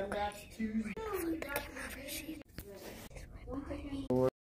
and that's Tuesday.